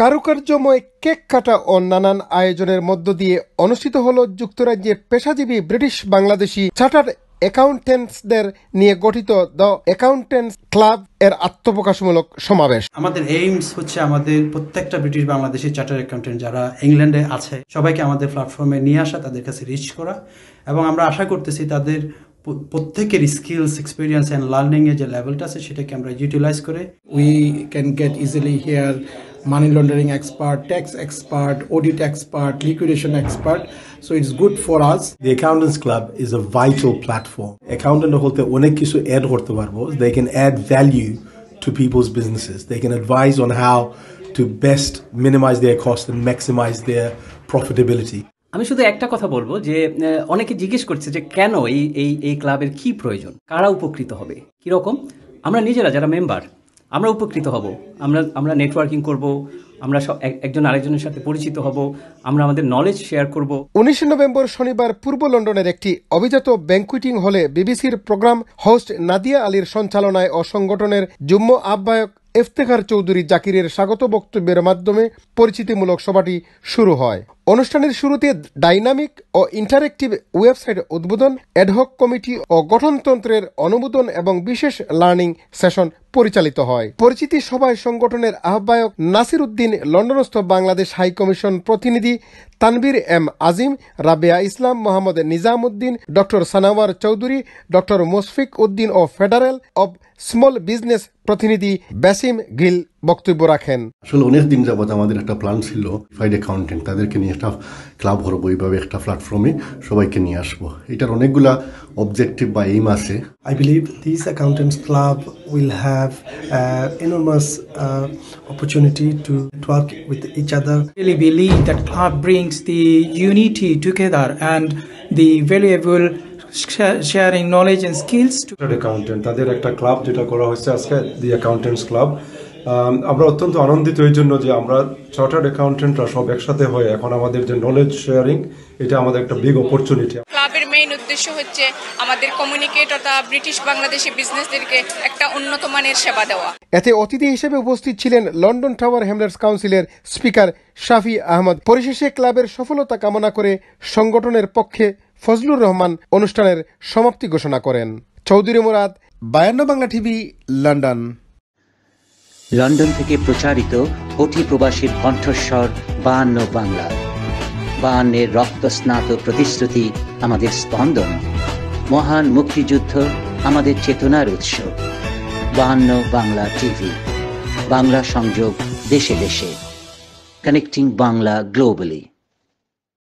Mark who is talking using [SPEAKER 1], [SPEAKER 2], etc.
[SPEAKER 1] কারুকার্যময় cake কাটা ও নানান আয়োজনের মধ্য দিয়ে অনুষ্ঠিত হল যুক্তরাজ্যের পেশাজীবী ব্রিটিশ বাংলাদেশি চার্টার্ড অ্যাকাউন্টেন্টসদের নিয়ে গঠিত দ্য অ্যাকাউন্টেন্টস ক্লাব এর আত্মপ্রকাশমূলক সমাবেশ।
[SPEAKER 2] আমাদের এইমস হচ্ছে আমাদের প্রত্যেকটা ব্রিটিশ বাংলাদেশি চার্টার অ্যাকাউন্টেন্ট যারা ইংল্যান্ডে আছে, সবাইকে আমাদের প্ল্যাটফর্মে নিয়ে আসা, তাদের কাছে রিচ করা। এবং আমরা আশা করতেছি তাদের প্রত্যেকের স্কিলস এক্সপিরিয়েন্স অ্যান্ড লার্নিং এর যে লেভেলটা আছে সেটাকে আমরা ইউটিলাইজ করে
[SPEAKER 3] we can get easily here money laundering expert, tax expert, audit expert, liquidation expert. So it's good for us.
[SPEAKER 4] The Accountants Club is a vital platform. Accountant হতে অনেক কিছু অ্যাড করতে পারবো they can add value to people's businesses they can advise on how to best minimize their cost and maximize their profitability
[SPEAKER 5] আমি শুধু একটা কথা বলব যে অনেকে জিজ্ঞেস করছে যে কেন এই এই এই ক্লাবের কি প্রয়োজন? কারা উপকৃত হবে? কীরকম? আমরা নিজেরা যারা মেম্বার, আমরা উপকৃত হব। আমরা আমরা নেটওয়ার্কিং করব, আমরা এক- একজন আরেকজনের সাথে পরিচিত হব, আমরা আমাদের নলেজ শেয়ার করব।
[SPEAKER 1] উনিশে নভেম্বর শনিবার পূর্ব লন্ডনের একটি অভিজাত ব্যাংকুইটিং হলে বিবিসির প্রোগ্রাম হোস্ট নাদিয়া আলীর সঞ্চালনায় ও সংগঠনের যুগ্ম আহ্বায়ক ইফতেখার চৌধুরী জাকিরের স্বাগত বক্তব্যের মাধ্যমে পরিচিতিমূলক সভাটি শুরু হয়। অনুষ্ঠানের শুরুতে ডাইনামিক ও ইন্টারেক্টিভ ওয়েবসাইট উদ্বোধন অ্যাডহক কমিটি ও গঠনতন্ত্রের অনুমোদন এবং বিশেষ লার্নিং সেশন পরিচালিত হয়। পরিচিতি সভায় সংগঠনের আহ্বায়ক নাসির উদ্দিন, লন্ডনস্থ বাংলাদেশ হাই কমিশন প্রতিনিধি Tanvir M Azim, Rabeya Islam Mohammad Nizam Uddin, doctor Sanawar Chowdhury, doctor Mushfiq Uddin O federal of small business প্রতিনিধি ব্যাসিম গিল বক্তব্য রাখেন।
[SPEAKER 6] আসলে অনেক দিন যাবত আমাদের একটা প্ল্যান ছিল ফাইড অ্যাকাউন্টেন্ট, তাদেরকে নিয়ে একটা ক্লাব ভরব এইভাবে একটা প্ল্যাটফর্মে সবাইকে নিয়ে আসব। এটার অনেকগুলা অবজেক্টিভ বা এইম আছে।
[SPEAKER 7] I believe this accountants club will have enormous opportunity to work with each other
[SPEAKER 8] really believe that club brings the unity together and the valuable sharing knowledge and skills to
[SPEAKER 9] accountant তাদের একটা club যেটা করা হয়েছে আজকে দি accountants club আমরা অত্যন্ত আনন্দিত এই জন্য যে আমরা চার্টার্ড অ্যাকাউন্টেন্টরা সব একসাথে হয়ে এখন আমাদের যে নলেজ শেয়ারিং এটা আমাদের একটা বিগ অপরচুনিটি
[SPEAKER 10] ক্লাবের মেইন উদ্দেশ্য হচ্ছে আমাদের কমিউনিকেট তথা ব্রিটিশ বাংলাদেশি বিজনেসদেরকে একটা উন্নত মানের সেবা দেওয়া।
[SPEAKER 1] এতে অতিথি হিসেবে উপস্থিত ছিলেন লন্ডন টাওয়ার হ্যামলার্স কাউন্সিলের স্পিকার শাফি আহমদ। পরিশেষে ক্লাবের সফলতা কামনা করে সংগঠনের পক্ষে ফজলুর রহমান অনুষ্ঠানের সমাপ্তি ঘোষণা করেন। Chowdhury Murad Bayanno Bangla TV London.
[SPEAKER 11] London থেকে প্রচারিত অতি প্রবাসীর কণ্ঠস্বর বায়ান্ন বাংলা। বায়ান্নের রক্তস্নাত প্রতিশ্রুতি আমাদের স্পন্দন। মহান মুক্তিযুদ্ধ আমাদের চেতনার উৎস। বায়ান্ন বাংলা টিভি। বাংলা সংযোগ দেশে দেশে। Connecting Bangla globally